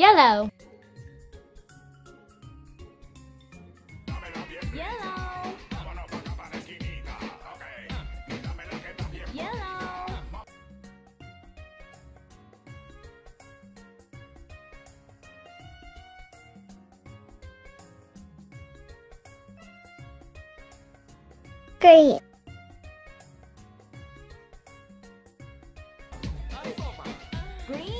Yellow. Yellow. Yellow. Green. Green.